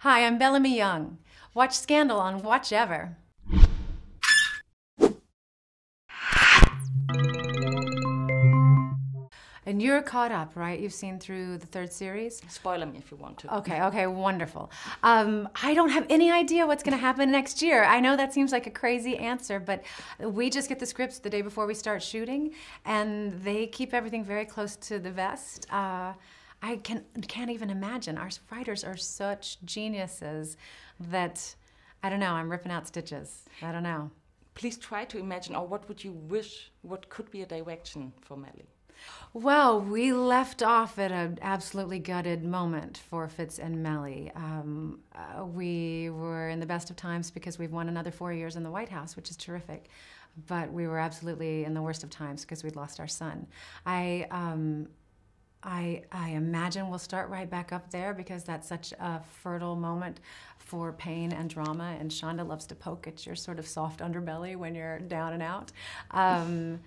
Hi, I'm Bellamy Young. Watch Scandal on Watchever. And you're caught up, right? You've seen through the third series? Spoiler me if you want to. Okay, okay, wonderful. Um, I don't have any idea what's going to happen next year. I know that seems like a crazy answer, but we just get the scripts the day before we start shooting, and they keep everything very close to the vest. Uh, I can, can't even imagine. Our writers are such geniuses that, I don't know, I'm ripping out stitches. I don't know. Please try to imagine, or what would you wish, what could be a direction for Mellie? Well, we left off at an absolutely gutted moment for Fitz and Mellie. Um, uh, we were in the best of times because we've won another four years in the White House, which is terrific. But we were absolutely in the worst of times because we'd lost our son. I, um, I, I imagine we'll start right back up there because that's such a fertile moment for pain and drama. And Shonda loves to poke at your sort of soft underbelly when you're down and out. Um,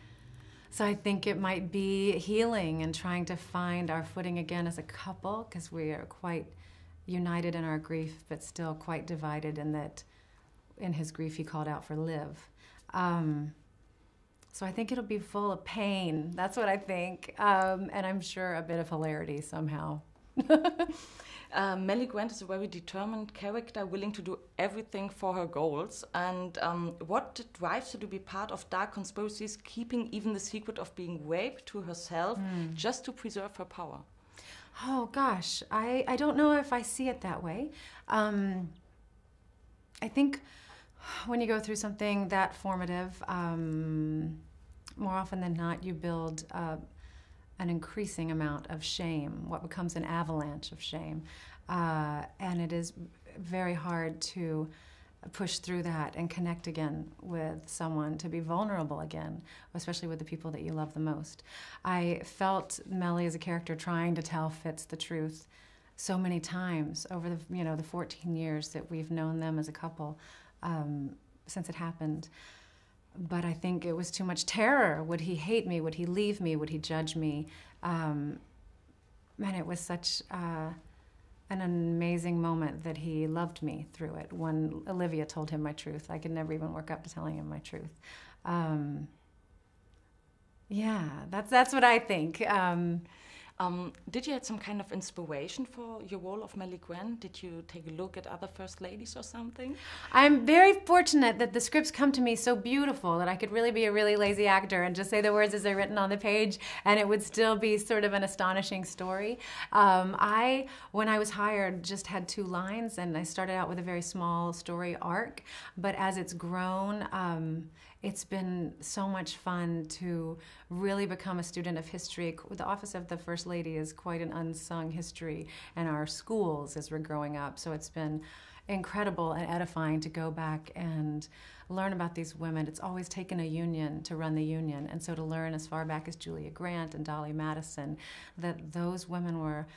so I think it might be healing and trying to find our footing again as a couple because we are quite united in our grief, but still quite divided in that in his grief he called out for Liv. Um, so I think it'll be full of pain. That's what I think. Um, and I'm sure a bit of hilarity somehow. uh, Mellie Grant is a very determined character, willing to do everything for her goals. And um, what drives her to be part of dark conspiracies, keeping even the secret of being raped to herself mm. just to preserve her power? Oh gosh, I, I don't know if I see it that way. Um, I think when you go through something that formative, um, more often than not, you build uh, an increasing amount of shame, what becomes an avalanche of shame. Uh, and it is very hard to push through that and connect again with someone, to be vulnerable again, especially with the people that you love the most. I felt Mellie as a character trying to tell Fitz the truth so many times over the you know the 14 years that we've known them as a couple um, since it happened but I think it was too much terror. Would he hate me? Would he leave me? Would he judge me? Um, and it was such uh, an amazing moment that he loved me through it. When Olivia told him my truth, I could never even work up to telling him my truth. Um, yeah, that's that's what I think. Um, um, did you have some kind of inspiration for your role of Mellie Grant? Did you take a look at other first ladies or something? I'm very fortunate that the scripts come to me so beautiful that I could really be a really lazy actor and just say the words as they're written on the page, and it would still be sort of an astonishing story. Um, I, when I was hired, just had two lines, and I started out with a very small story arc, but as it's grown. Um, it's been so much fun to really become a student of history. The Office of the First Lady is quite an unsung history in our schools as we're growing up. So it's been incredible and edifying to go back and learn about these women. It's always taken a union to run the union. And so to learn as far back as Julia Grant and Dolley Madison that those women were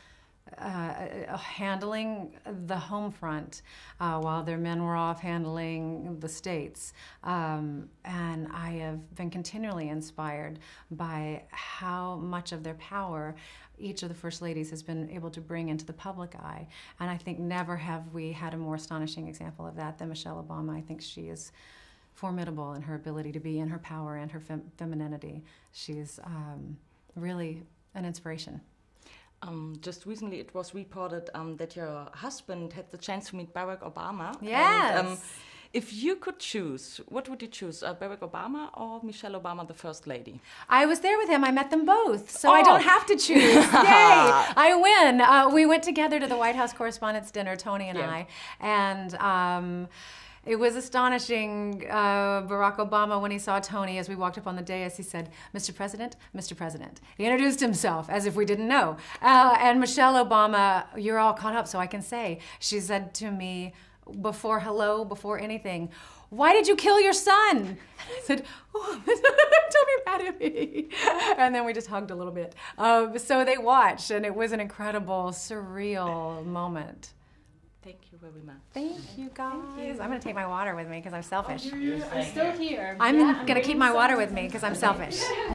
uh, handling the home front uh, while their men were off handling the states. Um, and I have been continually inspired by how much of their power each of the first ladies has been able to bring into the public eye. And I think never have we had a more astonishing example of that than Michelle Obama. I think she is formidable in her ability to be in her power and her fem femininity. She's um, really an inspiration. Um, just recently, it was reported um, that your husband had the chance to meet Barack Obama. Yes. And, um, if you could choose, what would you choose, uh, Barack Obama or Michelle Obama, the First Lady? I was there with him. I met them both, so oh. I don't have to choose. Yay! I win. Uh, we went together to the White House Correspondents' Dinner, Tony and yeah. I, and. It was astonishing. Uh, Barack Obama, when he saw Tony as we walked up on the dais, he said, Mr. President, Mr. President. He introduced himself as if we didn't know. Uh, and Michelle Obama, you're all caught up, so I can say, she said to me before hello, before anything, why did you kill your son? And I said, oh, don't be mad at me. And then we just hugged a little bit. Um, so they watched, and it was an incredible, surreal moment. Thank you very much. Thank you, guys. Thank you. I'm going to take my water with me because I'm selfish. Oh, I'm still here. I'm yeah, going to keep my water with me because I'm selfish.